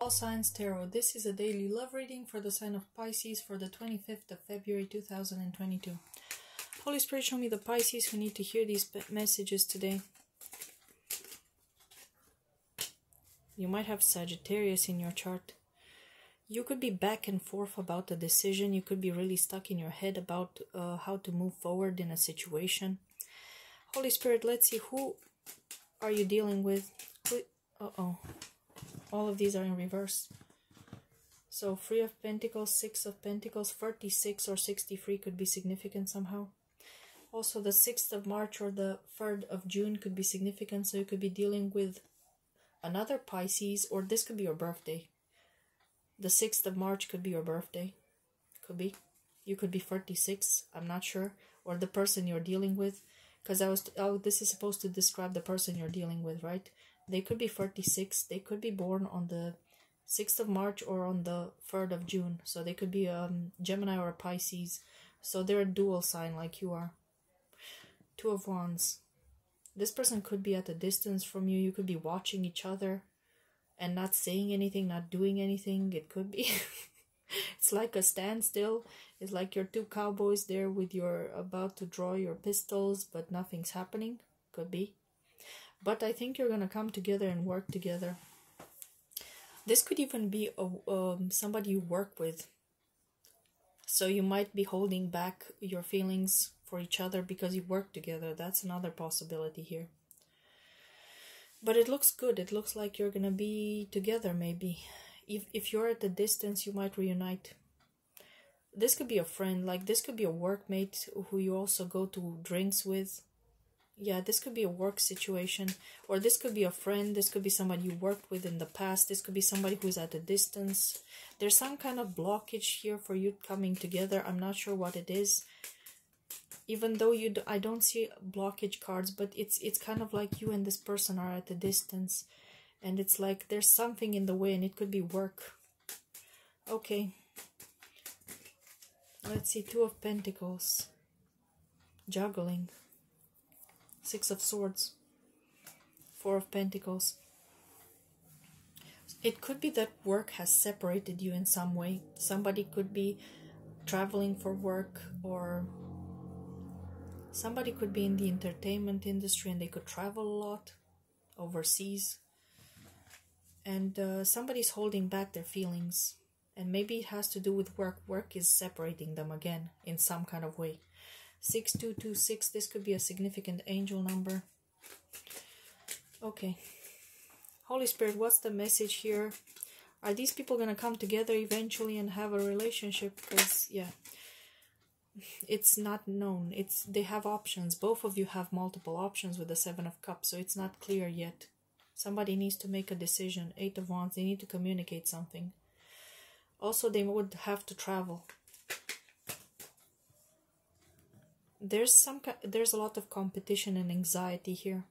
All Signs Tarot. This is a daily love reading for the sign of Pisces for the 25th of February 2022. Holy Spirit, show me the Pisces who need to hear these messages today. You might have Sagittarius in your chart. You could be back and forth about a decision. You could be really stuck in your head about uh, how to move forward in a situation. Holy Spirit, let's see who are you dealing with. Uh oh. All of these are in reverse. So, Three of Pentacles, Six of Pentacles, 46 or 63 could be significant somehow. Also, the 6th of March or the 3rd of June could be significant. So, you could be dealing with another Pisces, or this could be your birthday. The 6th of March could be your birthday. Could be. You could be 36, I'm not sure. Or the person you're dealing with. Because I was, oh, this is supposed to describe the person you're dealing with, right? They could be 46. They could be born on the 6th of March or on the 3rd of June. So they could be um, Gemini or a Pisces. So they're a dual sign like you are. Two of Wands. This person could be at a distance from you. You could be watching each other and not saying anything, not doing anything. It could be. it's like a standstill. It's like you're two cowboys there with your about to draw your pistols, but nothing's happening. Could be. But I think you're to come together and work together. This could even be a, um, somebody you work with. So you might be holding back your feelings for each other because you work together. That's another possibility here. But it looks good. It looks like you're to be together maybe. If, if you're at a distance, you might reunite. This could be a friend, like this could be a workmate who you also go to drinks with yeah, this could be a work situation, or this could be a friend, this could be somebody you worked with in the past, this could be somebody who's at a distance. There's some kind of blockage here for you coming together. I'm not sure what it is. Even though you, do, I don't see blockage cards, but it's it's kind of like you and this person are at a distance, and it's like there's something in the way, and it could be work. Okay. Let's see, Two of Pentacles. Juggling. Six of Swords, Four of Pentacles. It could be that work has separated you in some way. Somebody could be traveling for work or somebody could be in the entertainment industry and they could travel a lot overseas. And uh, somebody's holding back their feelings. And maybe it has to do with work. Work is separating them again in some kind of way. 6226. This could be a significant angel number. Okay. Holy Spirit, what's the message here? Are these people going to come together eventually and have a relationship? Because, yeah, it's not known. It's They have options. Both of you have multiple options with the Seven of Cups, so it's not clear yet. Somebody needs to make a decision. Eight of Wands, they need to communicate something. Also, they would have to travel there's some there's a lot of competition and anxiety here.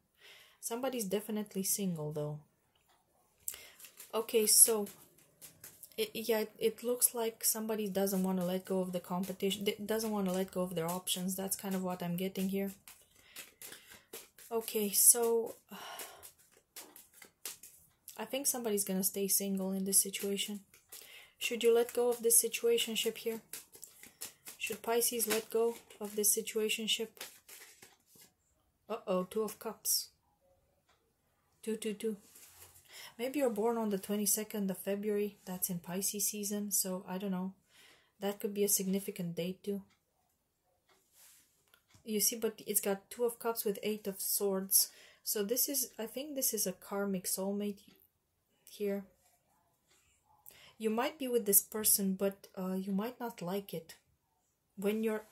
Somebody's definitely single though. Okay so it, yeah it, looks like somebody doesn't want to let go of the competition doesn't want to let go of their options. That's kind of what i'm getting here. Okay so i think somebody's gonna stay single in this situation. Should you let go of this situationship here should Pisces let go of this situationship? Uh-oh, Two of Cups. Two, two, two. Maybe you're born on the 22nd of February. That's in Pisces season, so I don't know. That could be a significant date too. You see, but it's got Two of Cups with Eight of Swords. So this is, I think this is a karmic soulmate here. You might be with this person, but uh, you might not like it when you're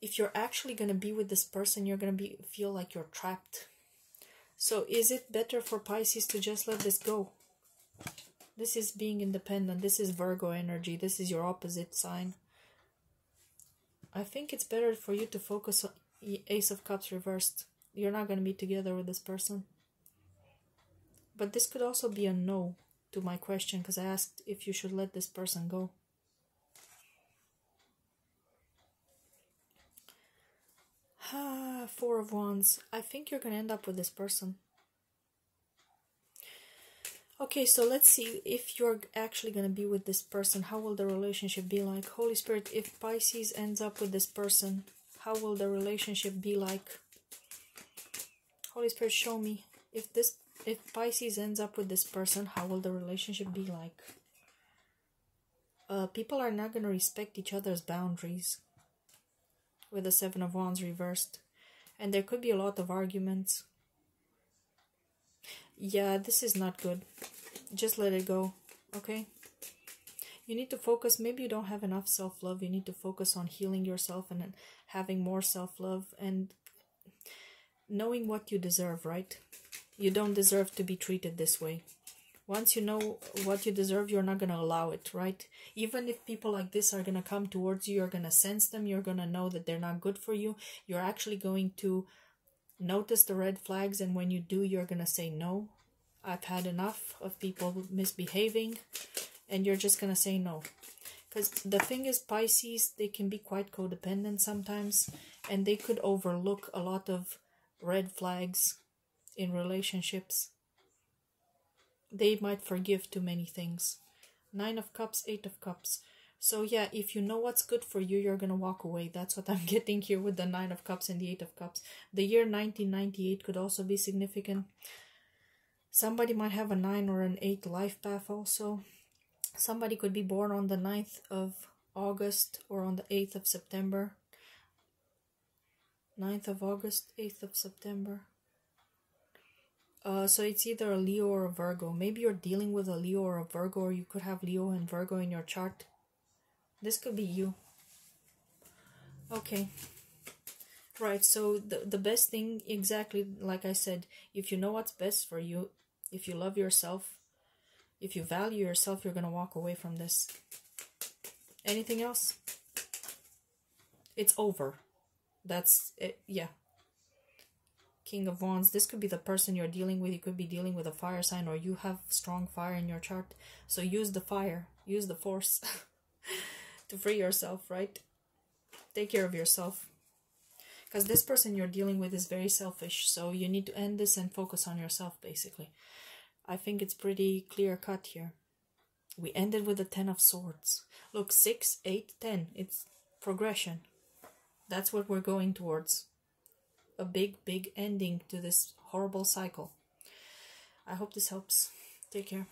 if you're actually going to be with this person you're going to be feel like you're trapped. So is it better for pisces to just let this go? This is being independent. This is virgo energy. This is your opposite sign. I think it's better for you to focus on ace of cups reversed. You're not going to be together with this person. But this could also be a no to my question because i asked if you should let this person go Four of Wands. I think you're going to end up with this person. Okay, so let's see if you're actually going to be with this person. How will the relationship be like? Holy Spirit, if Pisces ends up with this person, how will the relationship be like? Holy Spirit, show me if this if Pisces ends up with this person, how will the relationship be like? Uh, people are not going to respect each other's boundaries with the Seven of Wands reversed. And there could be a lot of arguments. Yeah, this is not good. Just let it go, okay? You need to focus. Maybe you don't have enough self love. You need to focus on healing yourself and having more self love and knowing what you deserve, right? You don't deserve to be treated this way. Once you know what you deserve, you're not going to allow it, right? Even if people like this are going to come towards you, you're going to sense them, you're going to know that they're not good for you. You're actually going to notice the red flags, and when you do, you're going to say no. I've had enough of people misbehaving, and you're just going to say no. Because the thing is, Pisces, they can be quite codependent sometimes, and they could overlook a lot of red flags in relationships. They might forgive too many things. Nine of Cups, Eight of Cups. So yeah, if you know what's good for you, you're gonna walk away. That's what I'm getting here with the Nine of Cups and the Eight of Cups. The year 1998 could also be significant. Somebody might have a 9 or an 8 life path also. Somebody could be born on the 9th of August or on the 8th of September. 9th of August, 8th of September. Uh, so it's either a Leo or a Virgo. Maybe you're dealing with a Leo or a Virgo, or you could have Leo and Virgo in your chart. This could be you. Okay. Right, so the, the best thing, exactly like I said, if you know what's best for you, if you love yourself, if you value yourself, you're going to walk away from this. Anything else? It's over. That's it. Yeah. King of Wands. This could be the person you're dealing with. You could be dealing with a fire sign or you have strong fire in your chart. So use the fire. Use the force to free yourself, right? Take care of yourself because this person you're dealing with is very selfish so you need to end this and focus on yourself basically i think it's pretty clear cut here we ended with the 10 of swords look 6 eight, ten. it's progression that's what we're going towards a big big ending to this horrible cycle. I hope this helps. Take care